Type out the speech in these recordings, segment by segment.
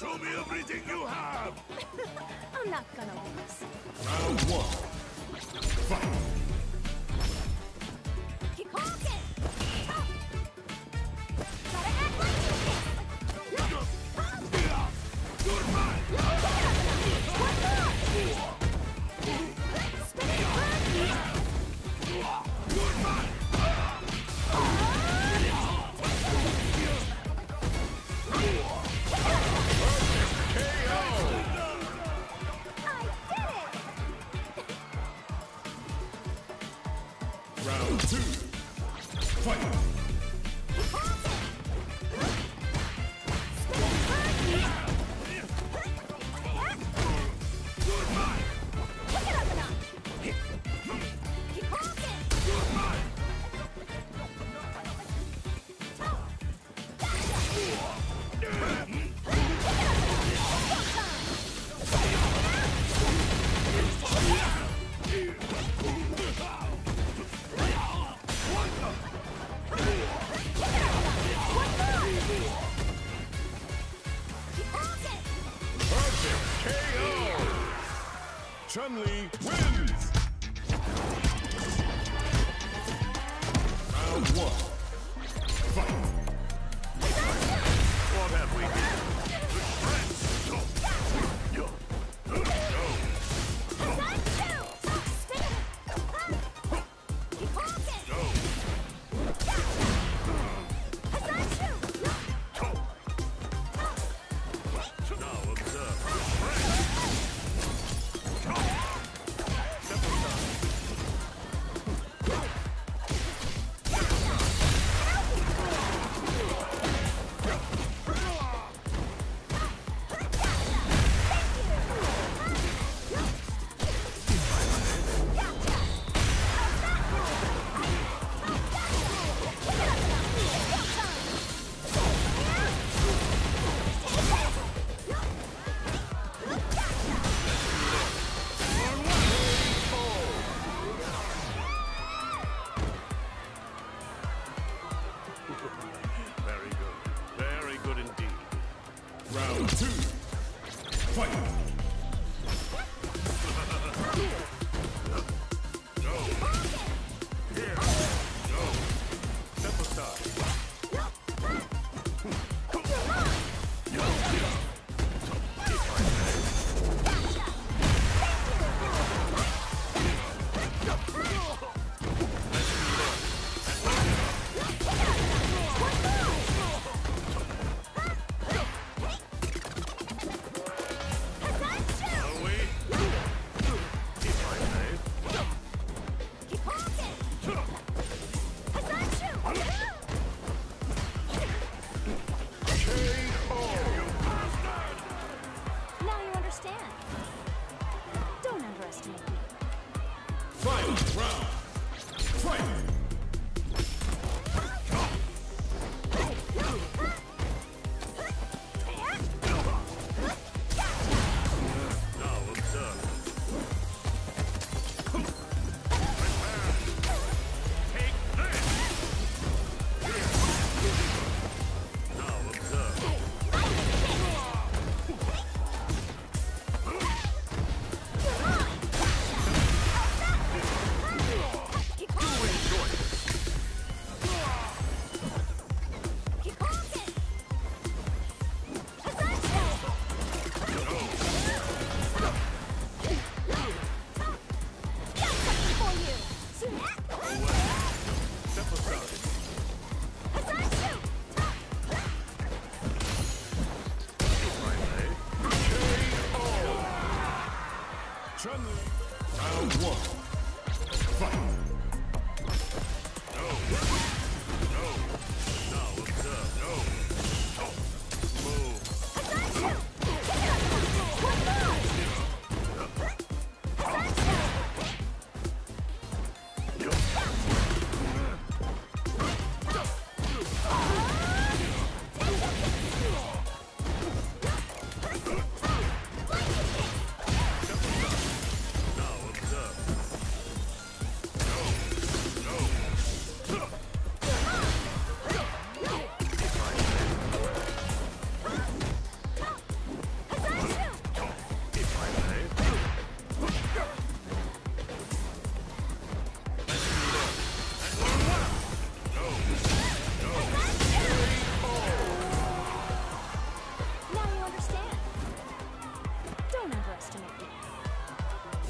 Show me everything you have! I'm not gonna lose. Round one. Fight! Round two. Fight! Chun Li. Final round. Fight!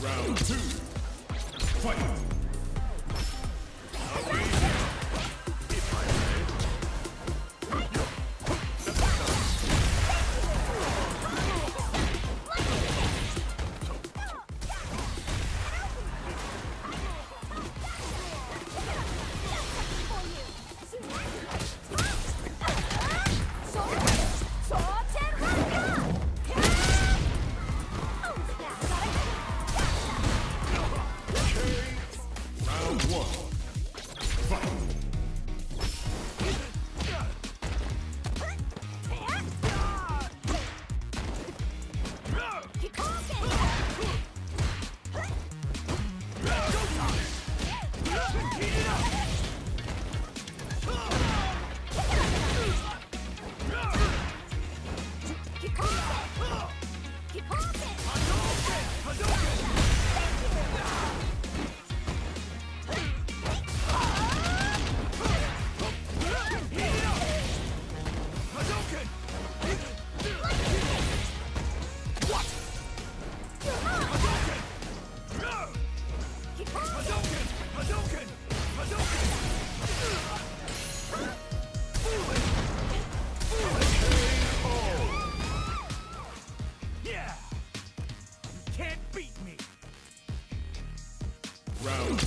Round two. Fight. one.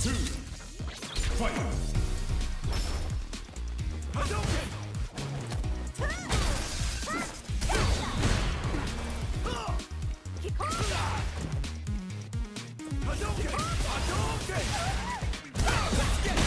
fight! Let's get it!